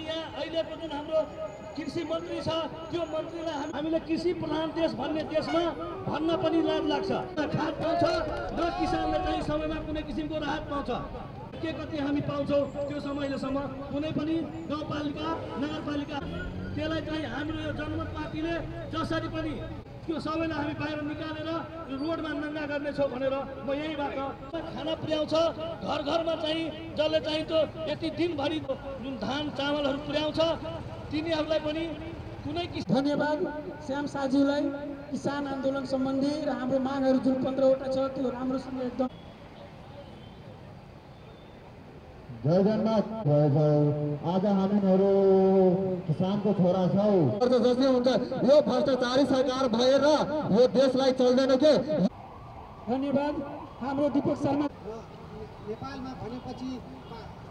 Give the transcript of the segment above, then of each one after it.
हामी यहाँ अहिलेको जुन हाम्रो कृषि मन्त्री छ। त्यो मन्त्रीलाई हामी- हामीले कृषि प्रधान देश भन्ने देशमा भन्न पनि लाज लाग्छ। खाद पाउँछ र किसानले चाहिँ समयमा कुनै किसिमको राहत पाउँछ। के कति हामी पाउँछौँ त्यो समयलेसम्म कुनै पनि गाउँपालिका नगरपालिका त्यसलाई चाहिँ हाम्रो यो जनमत पार्टीले जसरी पनि त्यो सबैलाई हामी बाहिर निकालेर यो रोडमा नङ्गा गर्नेछौँ भनेर म यहीँबाट खाना पुर्याउँछ घर घरमा चाहिँ जसले चाहिँ त्यो यति दिनभरि जुन धान चामलहरू पुर्याउँछ तिनीहरूलाई पनि कुनै धन्यवाद श्याम साज्यूलाई किसान आन्दोलन सम्बन्धी र हाम्रो मागहरू जुन पन्ध्रवटा छ त्यो राम्रोसँग एकदम जय जगन्नाथ जय जय। आज हामीहरू किसानको छोरा छौँ। जसले हुन्छ यो भ्रष्टाचारी सरकार भएर यो देशलाई चल्दैन के? धन्यवाद। हाम्रो दिपक शर्मा नेपालमा भनेपछि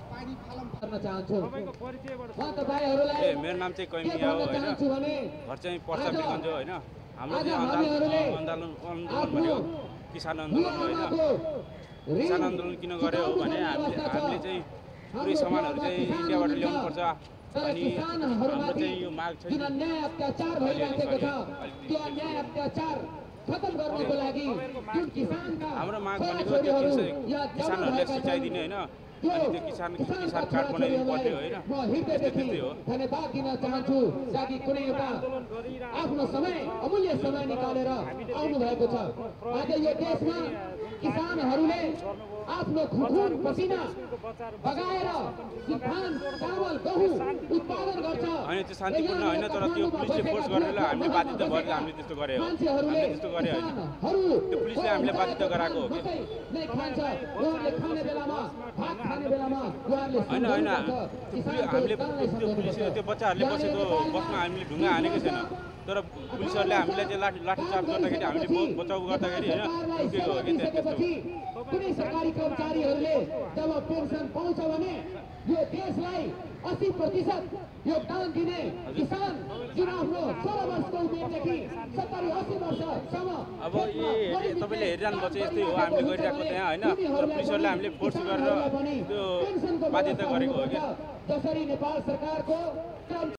पानी फालम गर्न चाहन्छु। म ए तपाईँहरूलाई मेरो नाम चाहिँ कैमिया हो भने घर चाहिँ पर्सा बिरगन्ज हो होइन। हाम्रो आन्दोलन आन्दोलन भनेको किसान आन्दोलन होइन। किसान आन्दोलन किन गऱ्यो हो भने हामीले हामीले चाहिँ पुरै सामानहरू चाहिँ इन्डियाबाट ल्याउनुपर्छ। अनि हाम्रो चाहिँ यो माग छ हाम्रो माग भनेको त्यो किसानहरूलाई जन्म भएका सिँचाइ छन्, दिने होइन। अनि त्यो किसान किसान कार्ड बनाइदिनु पर्ने होइन। छोराछोरीहरूलाई म त्यस्तै हृदयदेखि त्यस्तै हो। धन्यवाद दिन चाहन्छु ताकि कुनै एउटा आफ्नो समय अमूल्य समय निकालेर आउनु भएको छ। आज यो देशमा किसानहरूले आफ्नो खुन पसिना बगाएर धान चामल गहुँ उत्पादन गर्छ। होइन त्यो शान्तिपूर्ण होइन तर त्यो पुलिसले फोर्स गरेर हामीले बाध्यता भएर हामीले त्यस्तो गरे हो। हामीले त्यस्तो गरे होइन। त्यो पुलिसले हामीले बाध्यता गराएको हो कि? नै खान्छ। उहाँहरूले खाने बेलामा भात खाने बेलामा उहाँहरूले होइन होइन। त्यो हामीले त्यो पुलिस सम्झाउनुपर्छ। त्यो बच्चाहरूले बसेको बसमा हामीले ढुङ्गा हानेको छैन। तर पुलिसहरूले हामीलाई चाहिँ लाठी लाठीचार्ज गर्दाखेरि हामीले बचाउ गर्दाखेरि होइन रोकेको हो कि त्यहाँ त्यस्तो। सकिसकेपछि कुनै सरकारी कर्मचारीहरूले जब पेन्सन पाउँछ भने यो देशलाई अस्सी प्रतिशत योगदान दिने किसान जुन आफ्नो सोह्र वर्षको उमेरदेखि सत्तरी अस्सी वर्षसम्म अब तपाईँले हेरिरहनु भएको छ यस्तै हो हामीले गरिरहेको त्यहाँ होइन तर पुलिसहरूले हामीले फोर्स गरेर त्यो बाध्यता गरेको हो क्या जसरी नेपाल सरकारको